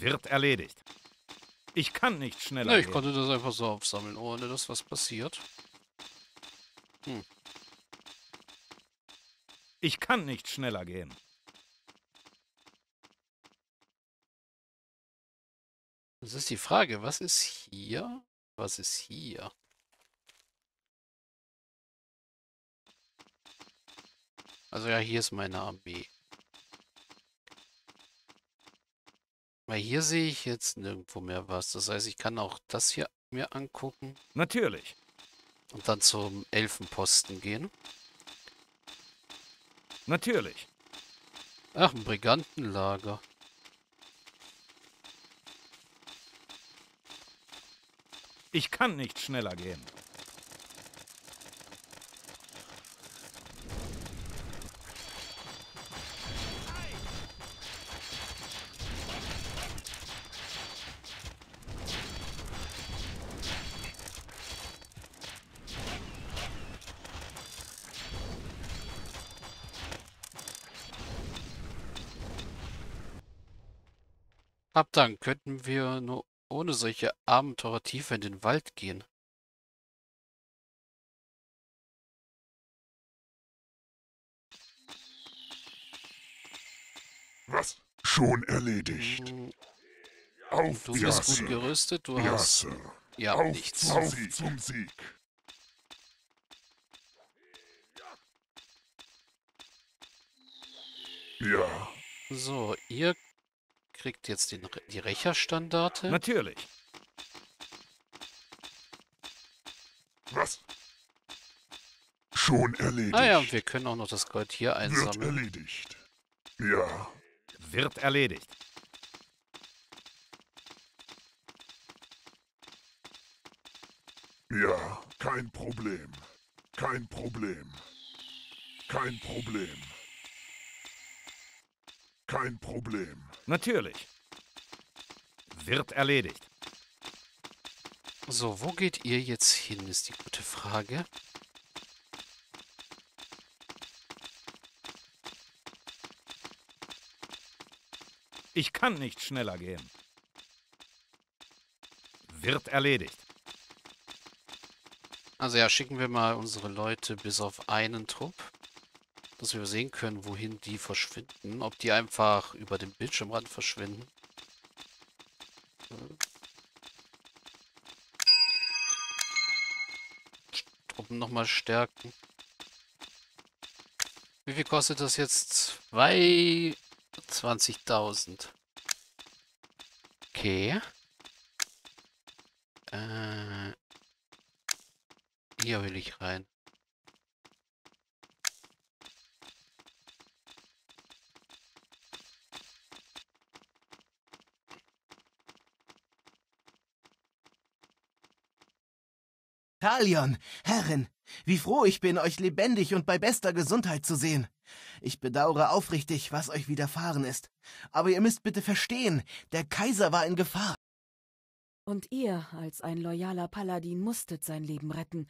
Wird erledigt. Ich kann nicht schneller Ne, ich gehen. konnte das einfach so aufsammeln, ohne dass was passiert. Ich kann nicht schneller gehen. Das ist die Frage, was ist hier? Was ist hier? Also ja, hier ist meine Armee. Weil hier sehe ich jetzt nirgendwo mehr was. Das heißt, ich kann auch das hier mir angucken Natürlich. und dann zum Elfenposten gehen. Natürlich. Ach, ein Brigantenlager. Ich kann nicht schneller gehen. Ab dann könnten wir nur ohne solche Abenteurer tiefer in den Wald gehen. Was? Schon erledigt. Hm, Auf Du bist gut Sir. gerüstet, du Ja, hast ja Auf, nichts. auf zum Sieg. Ja, So, ihr kriegt jetzt den, die Rächerstandarte. Natürlich. was? Schon erledigt. Ah ja, und wir können auch noch das Gold hier Wird einsammeln. erledigt. Ja, Wird erledigt. ja, kein Problem. Kein Problem. Kein Problem. Kein Problem. Natürlich. Wird erledigt. So, wo geht ihr jetzt hin, ist die gute Frage. Ich kann nicht schneller gehen. Wird erledigt. Also ja, schicken wir mal unsere Leute bis auf einen Trupp, dass wir sehen können, wohin die verschwinden. Ob die einfach über den Bildschirmrand verschwinden. Truppen nochmal stärken. Wie viel kostet das jetzt? 20.000. Okay. Äh, hier will ich rein. Talion, Herrin, wie froh ich bin, euch lebendig und bei bester Gesundheit zu sehen. Ich bedauere aufrichtig, was euch widerfahren ist. Aber ihr müsst bitte verstehen, der Kaiser war in Gefahr. Und ihr, als ein loyaler Paladin, musstet sein Leben retten.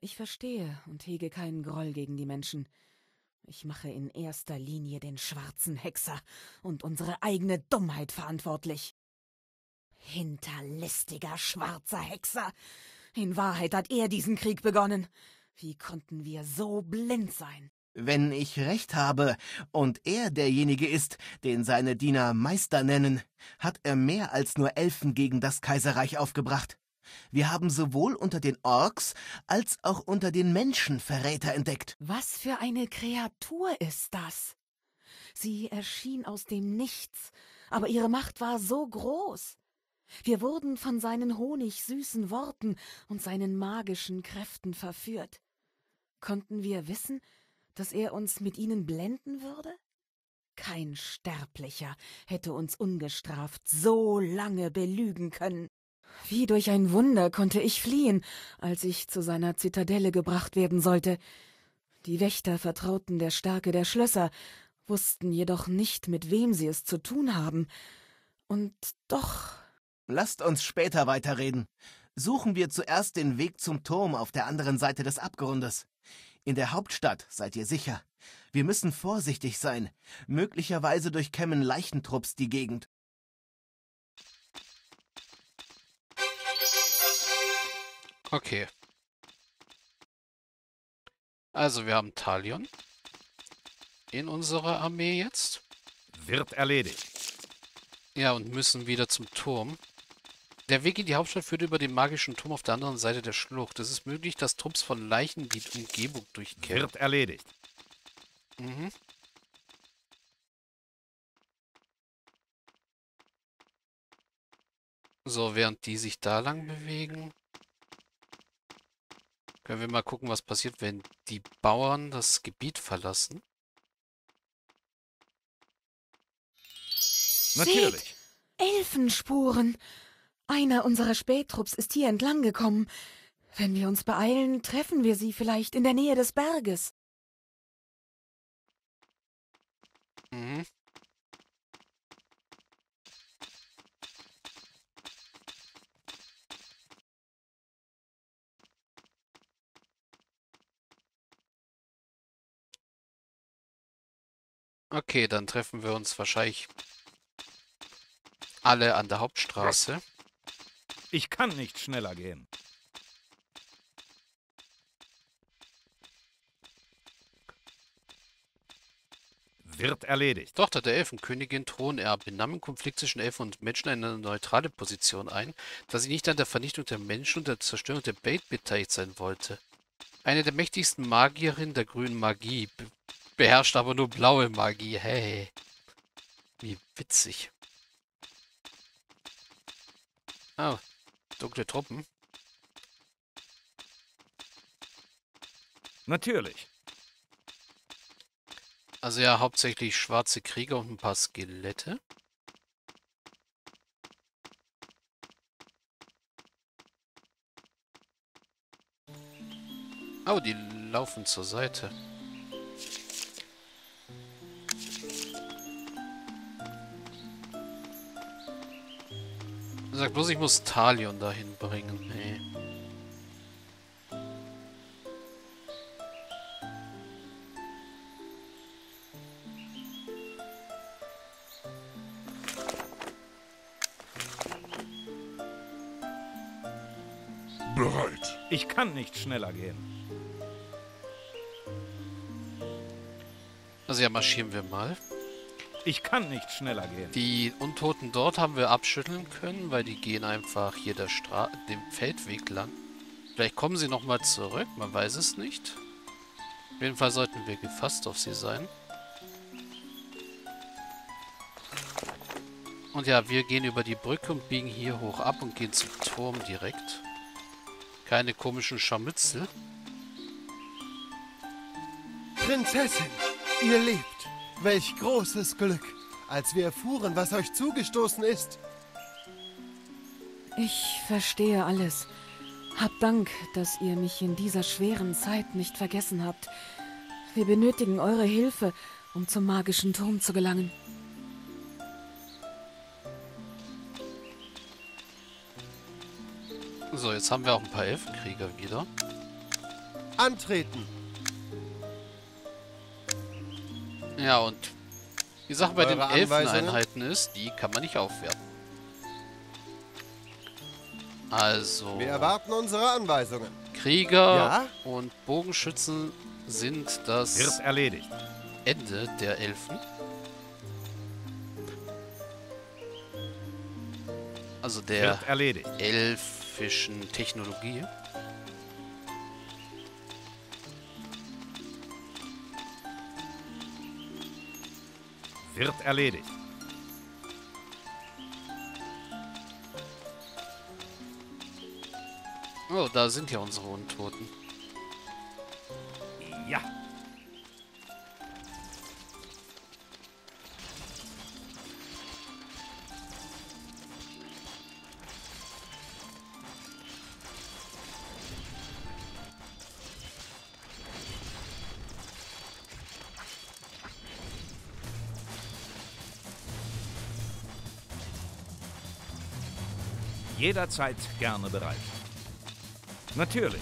Ich verstehe und hege keinen Groll gegen die Menschen. Ich mache in erster Linie den schwarzen Hexer und unsere eigene Dummheit verantwortlich. Hinterlistiger schwarzer Hexer! In Wahrheit hat er diesen Krieg begonnen. Wie konnten wir so blind sein? Wenn ich recht habe und er derjenige ist, den seine Diener Meister nennen, hat er mehr als nur Elfen gegen das Kaiserreich aufgebracht. Wir haben sowohl unter den Orks als auch unter den Menschen Verräter entdeckt. Was für eine Kreatur ist das? Sie erschien aus dem Nichts, aber ihre Macht war so groß. Wir wurden von seinen honigsüßen Worten und seinen magischen Kräften verführt. Konnten wir wissen, dass er uns mit ihnen blenden würde? Kein Sterblicher hätte uns ungestraft so lange belügen können. Wie durch ein Wunder konnte ich fliehen, als ich zu seiner Zitadelle gebracht werden sollte. Die Wächter vertrauten der Stärke der Schlösser, wussten jedoch nicht, mit wem sie es zu tun haben. Und doch Lasst uns später weiterreden. Suchen wir zuerst den Weg zum Turm auf der anderen Seite des Abgrundes. In der Hauptstadt seid ihr sicher. Wir müssen vorsichtig sein. Möglicherweise durchkämmen Leichentrupps die Gegend. Okay. Also wir haben Talion in unserer Armee jetzt. Wird erledigt. Ja, und müssen wieder zum Turm. Der Weg in die Hauptstadt führt über den magischen Turm auf der anderen Seite der Schlucht. Es ist möglich, dass Trupps von Leichen die Umgebung durchkehren. Wird erledigt. Mhm. So, während die sich da lang bewegen, können wir mal gucken, was passiert, wenn die Bauern das Gebiet verlassen. Natürlich. Elfenspuren. Einer unserer Spättrupps ist hier entlang gekommen. Wenn wir uns beeilen, treffen wir sie vielleicht in der Nähe des Berges. Mhm. Okay, dann treffen wir uns wahrscheinlich alle an der Hauptstraße. Ich kann nicht schneller gehen. Wird erledigt. Tochter der Elfenkönigin Thronerbin nahm im Konflikt zwischen Elfen und Menschen eine neutrale Position ein, da sie nicht an der Vernichtung der Menschen und der Zerstörung der Bait beteiligt sein wollte. Eine der mächtigsten Magierinnen der grünen Magie, be beherrscht aber nur blaue Magie. Hey, wie witzig. Oh, dunkle Truppen. Natürlich. Also ja, hauptsächlich schwarze Krieger und ein paar Skelette. Oh, die laufen zur Seite. Sag bloß, ich muss Talion dahin bringen. Nee. Bereit. Ich kann nicht schneller gehen. Also ja, marschieren wir mal. Ich kann nicht schneller gehen. Die Untoten dort haben wir abschütteln können, weil die gehen einfach hier der Stra dem Feldweg lang. Vielleicht kommen sie nochmal zurück, man weiß es nicht. Auf jeden Fall sollten wir gefasst auf sie sein. Und ja, wir gehen über die Brücke und biegen hier hoch ab und gehen zum Turm direkt. Keine komischen Scharmützel. Prinzessin, ihr lebt. Welch großes Glück, als wir erfuhren, was euch zugestoßen ist. Ich verstehe alles. Habt Dank, dass ihr mich in dieser schweren Zeit nicht vergessen habt. Wir benötigen eure Hilfe, um zum magischen Turm zu gelangen. So, jetzt haben wir auch ein paar Elfenkrieger wieder. Antreten. Ja, und die Sache bei den? Elfeneinheiten ist, die kann man nicht aufwerten. Also, Wir erwarten unsere Anweisungen. Krieger Ja? und Bogenschützen sind das Wird erledigt. Ende der Elfen. Also der elfischen Technologie. Wird erledigt. Oh, da sind ja unsere Untoten. Ja. Jederzeit gerne bereit. Natürlich.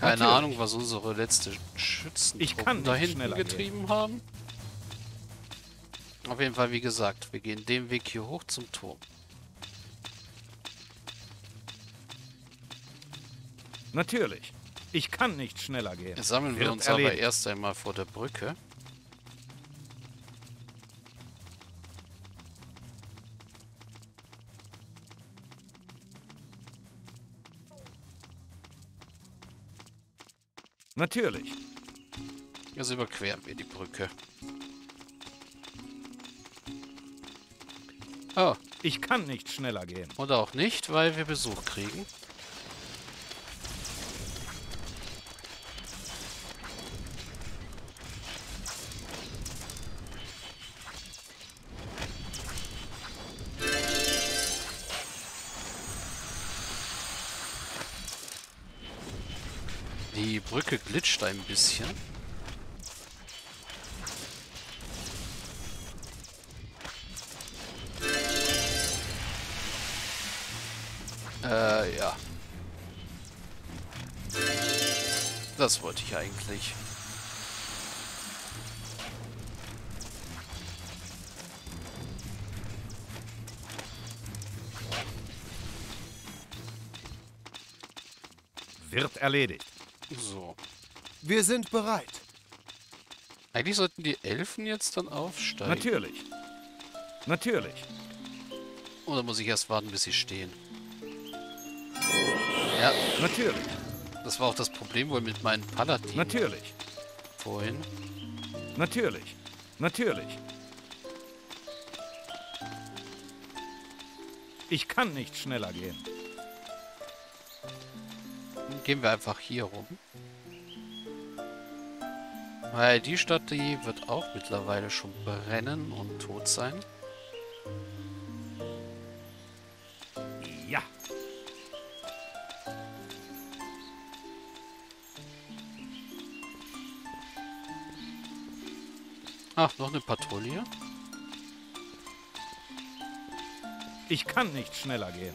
Keine Natürlich. Ahnung, was unsere letzte Schützen Ich kann da hinten schneller getrieben haben. Auf jeden Fall, wie gesagt, wir gehen den Weg hier hoch zum Turm. Natürlich. Ich kann nicht schneller gehen. Jetzt sammeln wir Wird uns aber erledigt. erst einmal vor der Brücke. Natürlich. Also überqueren wir die Brücke. Oh, Ich kann nicht schneller gehen. oder auch nicht, weil wir Besuch kriegen. Die Brücke glitscht ein bisschen. Äh, ja. Das wollte ich eigentlich. Wird erledigt. So. Wir sind bereit. Eigentlich sollten die Elfen jetzt dann aufsteigen. Natürlich. Natürlich. Oder muss ich erst warten, bis sie stehen? Ja, Natürlich. das war auch das Problem wohl mit meinen Paladinen Natürlich. vorhin. Natürlich. Natürlich. Ich kann nicht schneller gehen. Gehen wir einfach hier rum. Weil die Stadt, die wird auch mittlerweile schon brennen und tot sein. Ja. Ach, noch eine Patrouille. Ich kann nicht schneller gehen.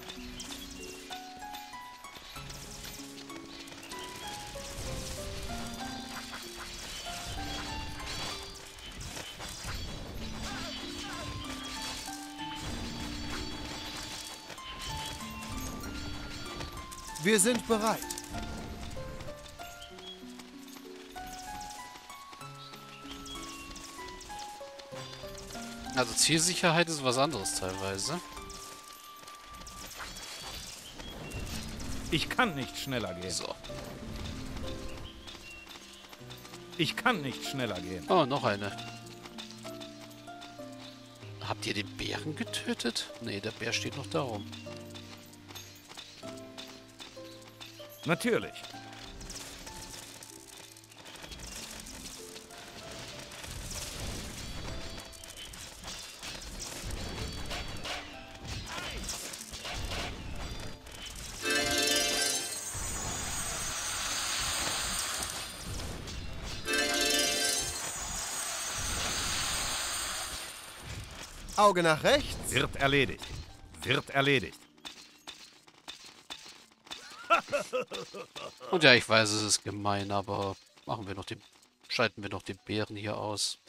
Wir sind bereit. Also Zielsicherheit ist was anderes teilweise. Ich kann nicht schneller gehen. So. Ich kann nicht schneller gehen. Oh, noch eine. Habt ihr den Bären getötet? Nee, der Bär steht noch da Natürlich. Auge nach rechts. Wird erledigt. Wird erledigt. Und ja, ich weiß, es ist gemein, aber machen wir noch den, schalten wir noch den Bären hier aus.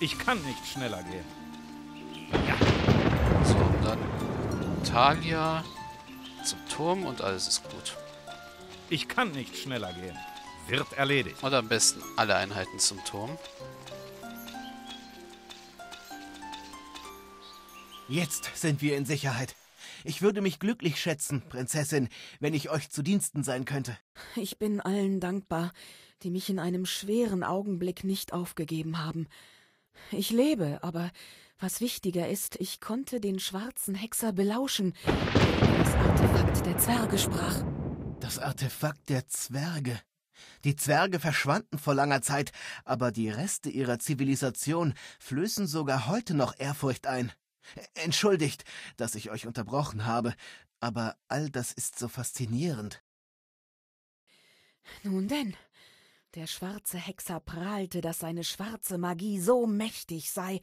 Ich kann nicht schneller gehen. So, und dann Talia zum Turm und alles ist gut. Ich kann nicht schneller gehen. Wird erledigt. Oder am besten alle Einheiten zum Turm. Jetzt sind wir in Sicherheit. Ich würde mich glücklich schätzen, Prinzessin, wenn ich euch zu Diensten sein könnte. Ich bin allen dankbar, die mich in einem schweren Augenblick nicht aufgegeben haben. Ich lebe, aber was wichtiger ist, ich konnte den schwarzen Hexer belauschen, der das Artefakt der Zwerge sprach. Das Artefakt der Zwerge. Die Zwerge verschwanden vor langer Zeit, aber die Reste ihrer Zivilisation flößen sogar heute noch Ehrfurcht ein. Entschuldigt, dass ich euch unterbrochen habe, aber all das ist so faszinierend. Nun denn, Der schwarze Hexer prahlte, dass seine schwarze Magie so mächtig sei,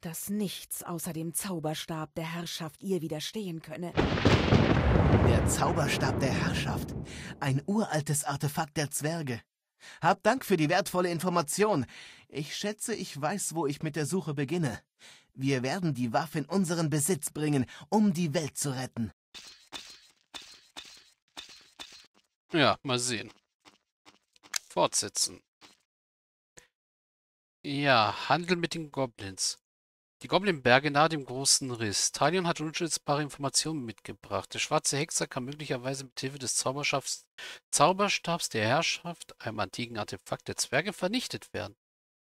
dass nichts außer dem Zauberstab der Herrschaft ihr widerstehen könne. Der Zauberstab der Herrschaft. Ein uraltes Artefakt der Zwerge. Hab Dank für die wertvolle Information. Ich schätze, ich weiß, wo ich mit der Suche beginne. Wir werden die Waffe in unseren Besitz bringen, um die Welt zu retten. Ja, mal sehen. Fortsetzen. Ja, Handel mit den Goblins. Die Goblinberge nahe dem großen Riss. Talion hat unschätzbare Informationen mitgebracht. Der schwarze Hexer kann möglicherweise mit Hilfe des Zauberstabs, der Herrschaft, einem antiken Artefakt der Zwerge, vernichtet werden.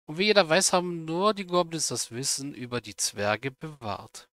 Und wie jeder weiß, haben nur die Goblins das Wissen über die Zwerge bewahrt.